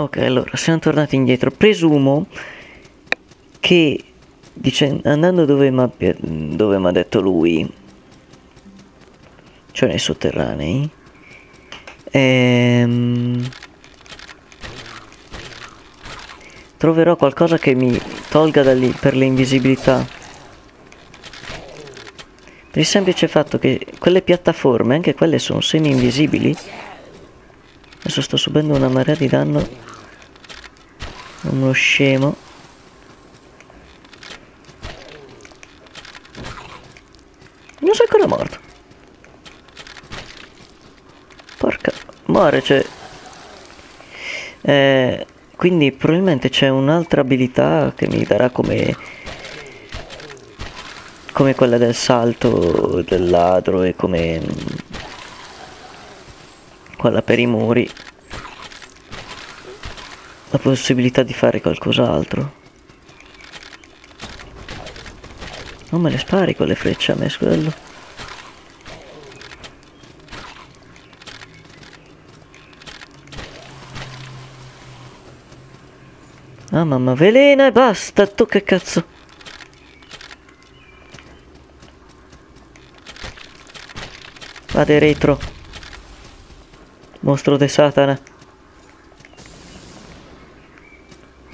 Ok, allora siamo tornati indietro. Presumo che dice, andando dove mi ha detto lui, cioè nei sotterranei, ehm, troverò qualcosa che mi tolga da lì per l'invisibilità. Per il semplice fatto che quelle piattaforme, anche quelle sono semi-invisibili. Adesso sto subendo una marea di danno. Uno scemo. Non sei ancora morto. Porca... Muore, cioè... Eh, quindi probabilmente c'è un'altra abilità che mi darà come come quella del salto del ladro e come quella per i muri. La possibilità di fare qualcos'altro. Non me le spari con le frecce a me quello ah mamma velena e basta tu che cazzo. Vade retro. Mostro de Satana.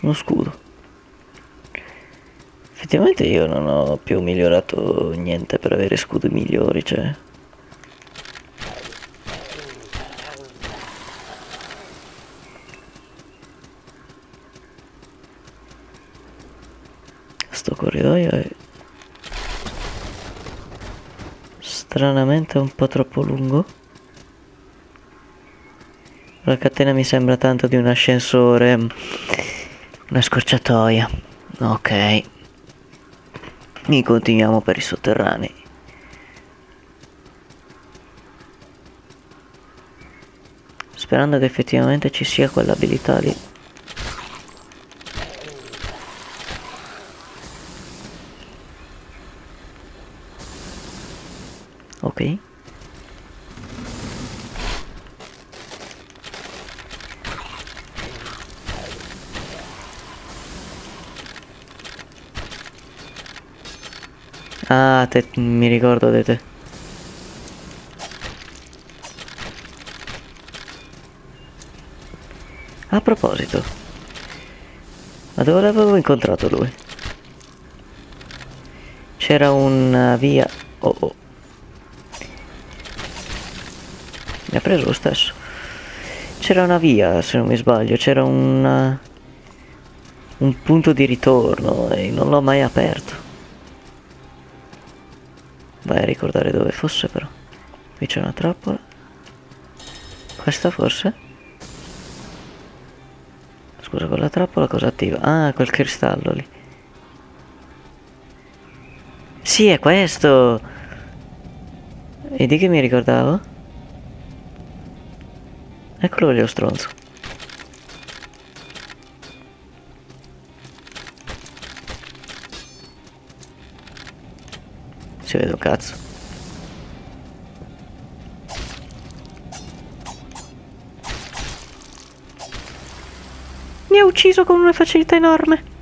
Uno scudo. Effettivamente io non ho più migliorato niente per avere scudi migliori, cioè... Sto corridoio è stranamente un po' troppo lungo. La catena mi sembra tanto di un ascensore. Una scorciatoia. Ok. E continuiamo per i sotterranei. Sperando che effettivamente ci sia quell'abilità lì. Ok. Ah, te, mi ricordo di te. A proposito, ma dove l'avevo incontrato lui? C'era una via... Oh oh. Mi ha preso lo stesso. C'era una via, se non mi sbaglio, c'era un... un punto di ritorno e non l'ho mai aperto. Vai a ricordare dove fosse però. Qui c'è una trappola. Questa forse? Scusa, quella trappola cosa attiva? Ah, quel cristallo lì. Sì, è questo! E di che mi ricordavo? Eccolo lì lo stronzo. Si vede un cazzo. Mi ha ucciso con una facilità enorme.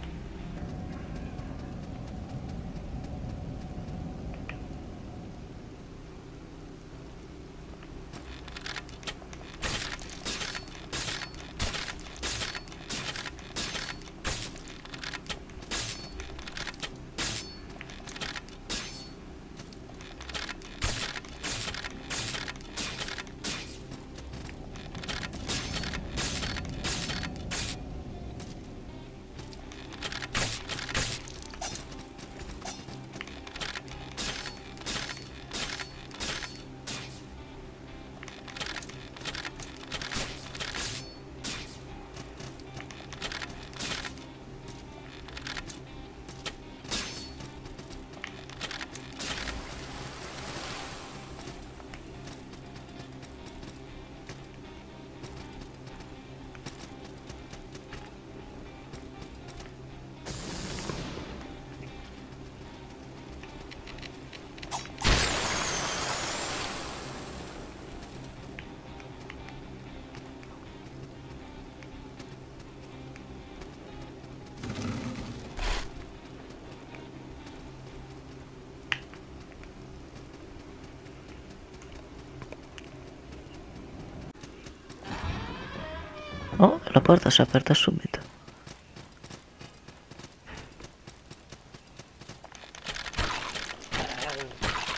La porta si è aperta subito.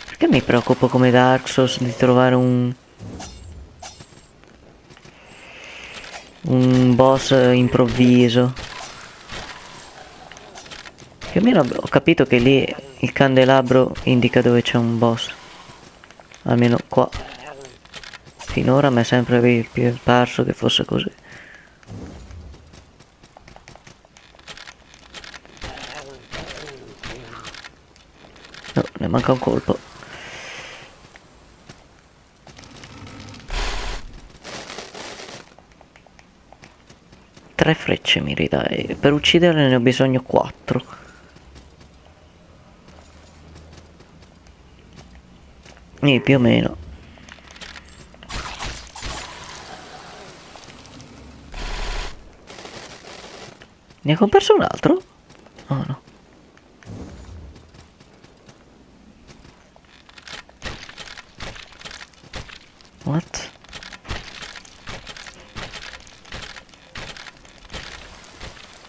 Perché mi preoccupo come Dark Souls di trovare un... Un boss improvviso. Più o meno ho capito che lì il candelabro indica dove c'è un boss. Almeno qua. Finora mi è sempre parso che fosse così. No, ne manca un colpo. Tre frecce mi ridai. Per ucciderle ne ho bisogno quattro. E più o meno. Ne ha comparso un altro? Oh no.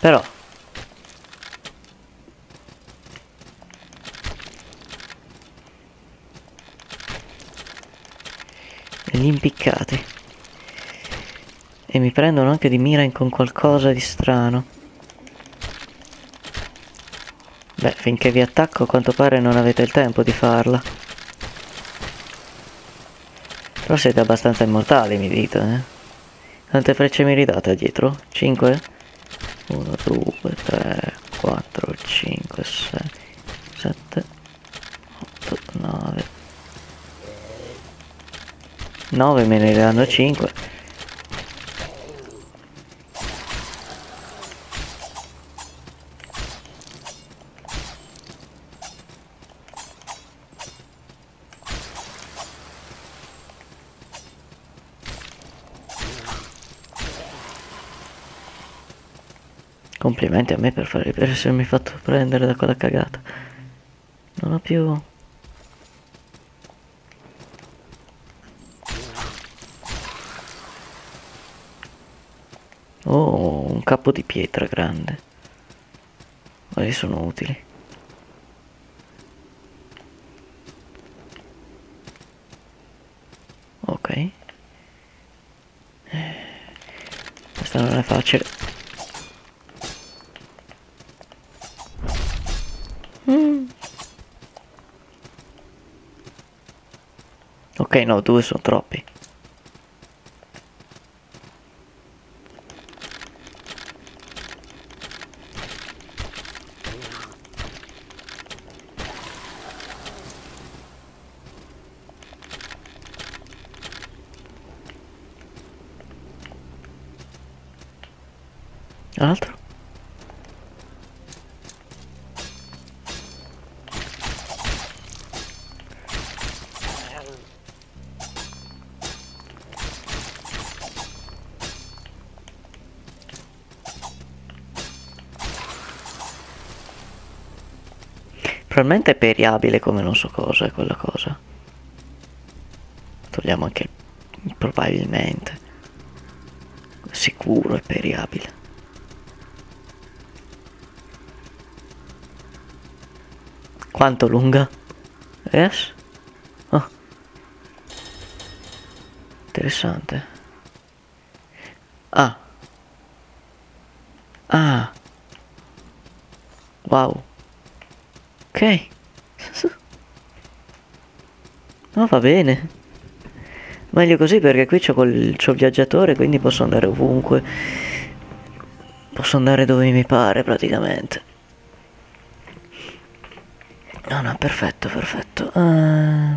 Però Gli impiccati E mi prendono anche di mira con qualcosa di strano Beh, finché vi attacco a quanto pare non avete il tempo di farla Però siete abbastanza immortali, mi dite, eh? Quante frecce mi ridate dietro? 5? 1, 2, 3, 4, 5, 6, 7, 8, 9. 9 me ne danno 5. Complimenti a me per, fare, per essermi fatto prendere da quella cagata. Non ho più... Oh, un capo di pietra grande. Quali sono utili? Ok. Eh, questa non è facile. Ok, no, due sono troppi. Altro? Probabilmente è periabile come non so cosa quella cosa. Togliamo anche probabilmente. Sicuro è periabile. Quanto lunga? Yes? Oh. Interessante. Ah. Ah. Wow. Ok. No, va bene. Meglio così perché qui c'ho, il viaggiatore, quindi posso andare ovunque. Posso andare dove mi pare praticamente. No, no, perfetto, perfetto. Uh...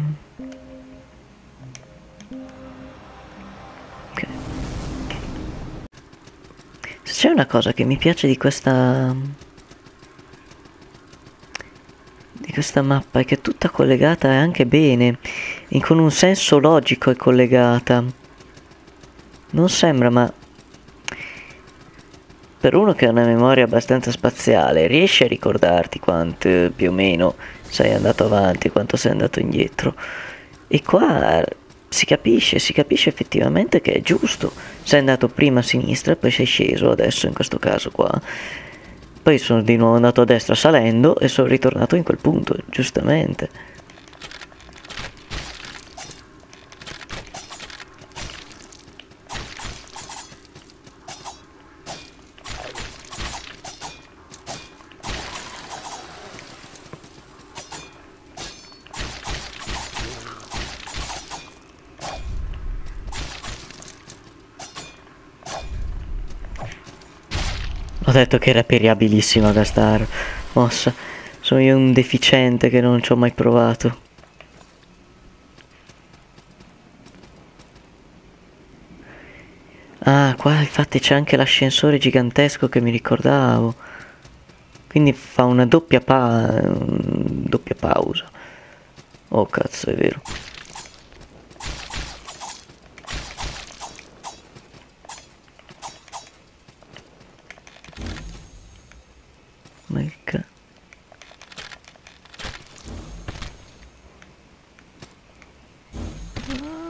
Ok. Se c'è una cosa che mi piace di questa di questa mappa è che è tutta collegata anche bene, e con un senso logico è collegata. Non sembra, ma per uno che ha una memoria abbastanza spaziale, riesci a ricordarti quanto più o meno sei andato avanti, quanto sei andato indietro. E qua si capisce, si capisce effettivamente che è giusto. Sei andato prima a sinistra, poi sei sceso adesso in questo caso qua. Poi sono di nuovo andato a destra salendo e sono ritornato in quel punto, giustamente. Ho detto che era periabilissima questa mossa. Sono io un deficiente che non ci ho mai provato. Ah, qua infatti c'è anche l'ascensore gigantesco che mi ricordavo. Quindi fa una doppia pa... doppia pausa. Oh cazzo, è vero. Ma che ca...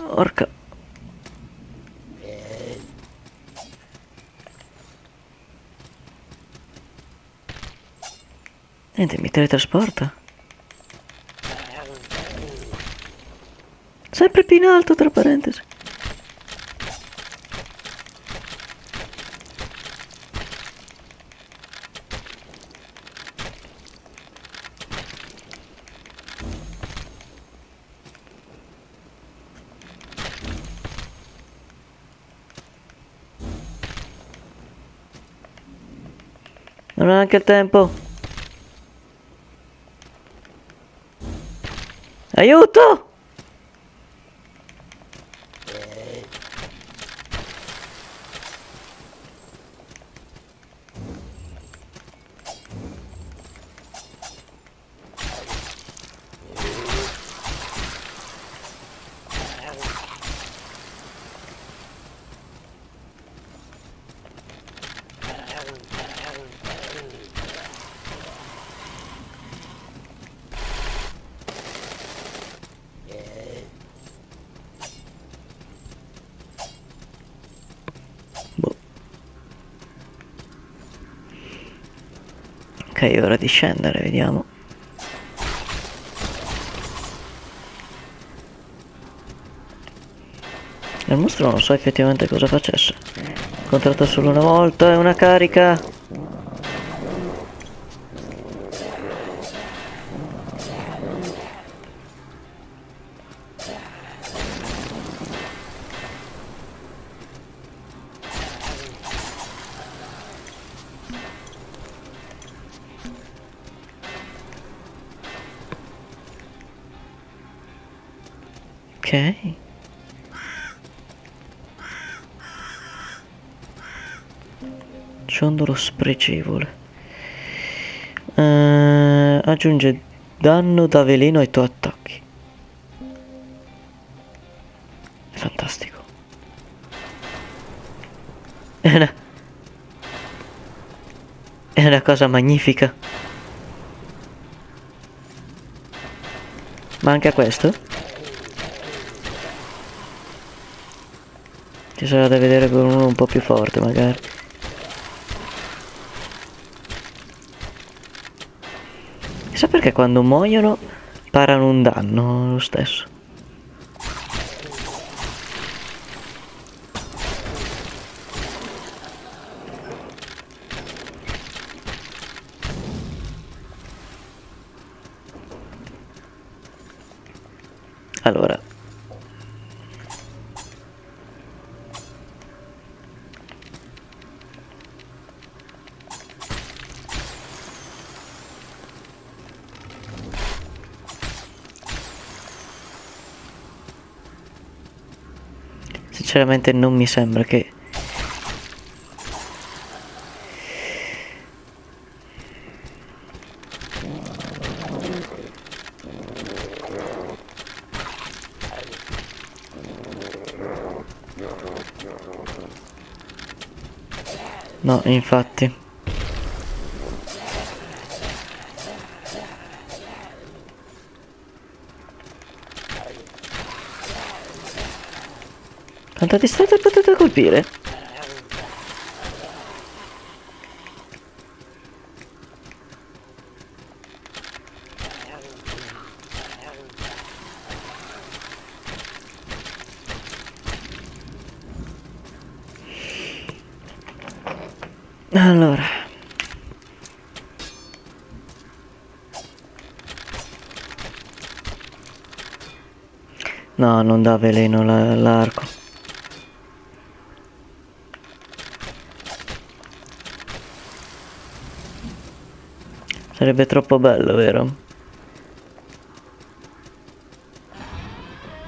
Orca... Niente, mi teletrasporta. Sempre più in alto, tra parentesi. Non ho neanche il tempo. Ailton! Ok, ora di scendere, vediamo. Il mostro non so effettivamente cosa facesse. Incontrato solo una volta, è una carica. Ciondolo spregevole. Eh, aggiunge danno da veleno ai tuoi attacchi. Fantastico. È una... È una cosa magnifica. Manca questo? Ci sarà da vedere con uno un po' più forte magari. Chissà perché quando muoiono parano un danno lo stesso. Allora. Sinceramente non mi sembra che... No, infatti. Quanta distanza potete colpire? Allora. No, non dà veleno l'arco. Sarebbe troppo bello, vero?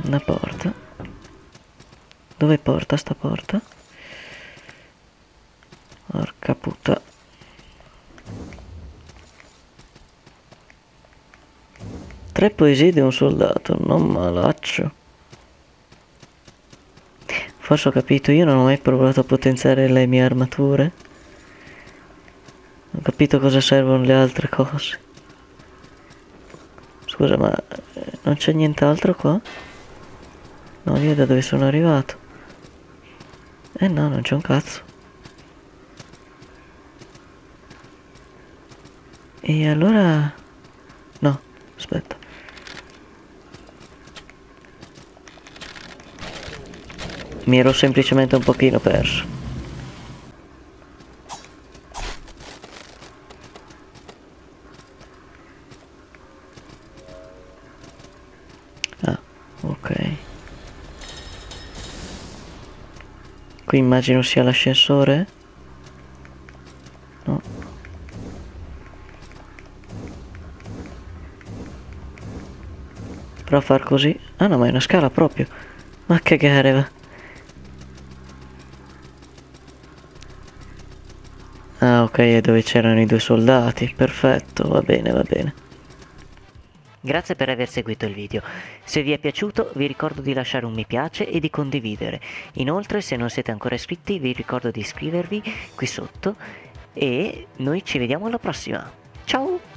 Una porta. Dove porta sta porta? Porca puttana. Tre poesie di un soldato, non malaccio. Forse ho capito, io non ho mai provato a potenziare le mie armature. Capito cosa servono le altre cose. Scusa, ma eh, non c'è nient'altro qua? No, io da dove sono arrivato? Eh no, non c'è un cazzo. E allora... No, aspetta. Mi ero semplicemente un pochino perso. Ah, ok. Qui immagino sia l'ascensore. Però far così... Ah no, ma è una scala proprio. Ma che gare va. Ah ok, è dove c'erano i due soldati. Perfetto, va bene, va bene. Grazie per aver seguito il video. Se vi è piaciuto vi ricordo di lasciare un mi piace e di condividere. Inoltre se non siete ancora iscritti vi ricordo di iscrivervi qui sotto e noi ci vediamo alla prossima. Ciao!